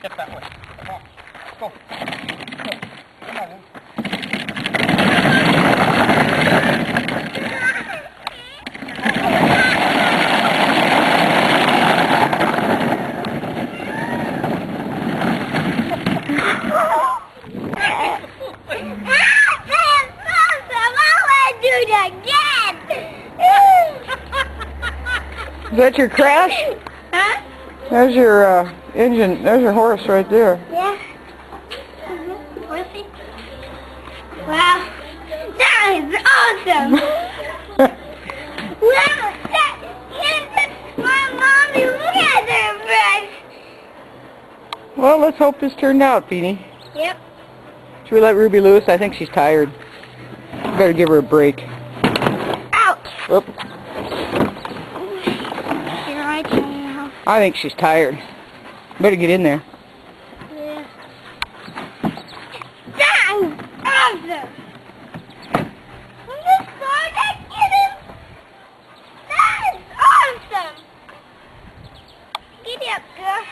step that way. Come on. Go. Go. Come on, Luke. Is that your crash? Huh? There's your uh, engine. There's your horse right there. Yeah. Mm-hmm. Wow. That is awesome. wow. That, my mommy, look at that brush. Well, let's hope this turned out, Beanie. Yep. Should we let Ruby loose? I think she's tired. Better give her a break. Ouch. Oop. You're right, Daniel. I think she's tired. Better get in there. Yeah. That is awesome! Up, girl.